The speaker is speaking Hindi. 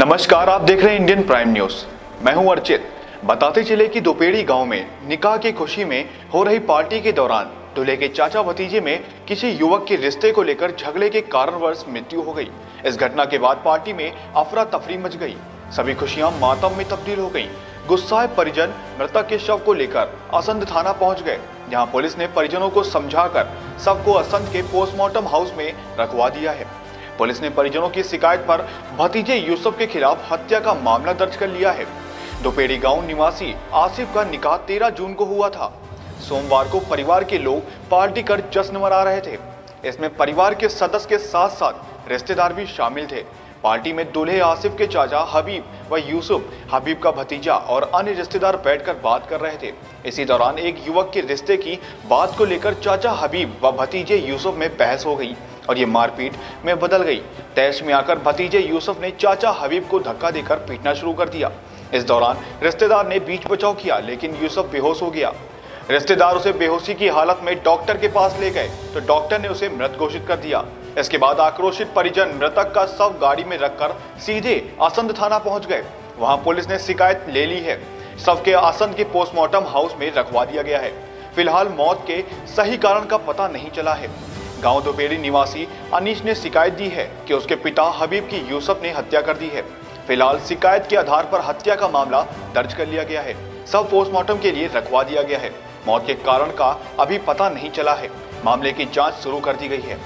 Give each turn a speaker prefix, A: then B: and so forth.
A: नमस्कार, आप देख रहे हैं इंडियन प्राइम न्यूज़ मैं हूँ अर्चित। बताते चले कि दोपेड़ी गाँव में निकाह की खुशी में हो रही पार्टी के दौरान दूल्हे के चाचा भतीजे में किसी युवक के रिश्ते को लेकर झगड़े के कारणवश मृत्यु हो गई। इस घटना के बाद पार्टी में अफरा तफरी मच गई। सभी खुशियाँ मातम में तब्दील हो गईं। गुस्साए परिजन मृतक के शव को लेकर असंध थाना पहुँच गए, जहाँ पुलिस ने परिजनों को समझाकर शव को असंध के पोस्टमार्टम हाउस में रखवा दिया है। पुलिस ने परिजनों की शिकायत पर भतीजे यूसुफ के खिलाफ हत्या का मामला दर्ज कर लिया है। दोपेड़ी गाँव निवासी आसिफ का निकाह 13 जून को हुआ था। सोमवार को परिवार के लोग पार्टी कर जश्न मना रहे थे। इसमें परिवार के सदस्य के साथ साथ रिश्तेदार भी शामिल थे। पार्टी में दूल्हे आसिफ के चाचा हबीब व यूसुफ, हबीब का भतीजा और अन्य रिश्तेदार बैठकर बात कर रहे थे। इसी दौरान एक युवक के रिश्ते की बात को लेकर चाचा हबीब व भतीजे यूसुफ में बहस हो गई और ये मारपीट में बदल गई। तैश में आकर भतीजे यूसुफ ने चाचा हबीब को धक्का देकर पीटना शुरू कर दिया। इस दौरान रिश्तेदार ने बीच बचाव किया, लेकिन यूसुफ बेहोश हो गया। रिश्तेदार उसे बेहोशी की हालत में डॉक्टर के पास ले गए तो डॉक्टर ने उसे मृत घोषित कर दिया। इसके बाद आक्रोशित परिजन मृतक का शव गाड़ी में रखकर सीधे आसंद थाना पहुँच गए। वहाँ पुलिस ने शिकायत ले ली है। शव के आसंद के पोस्टमार्टम हाउस में रखवा दिया गया है। फ़िलहाल मौत के सही कारण का पता नहीं चला है। गाँव दोपेड़ी निवासी अनीश ने शिकायत दी है कि उसके पिता हबीब की यूसुफ ने हत्या कर दी है। फ़िलहाल शिकायत के आधार पर हत्या का मामला दर्ज कर लिया गया है। सब पोस्टमार्टम के लिए रखवा दिया गया है। मौत के कारण का अभी पता नहीं चला है। मामले की जाँच शुरू कर दी गई है।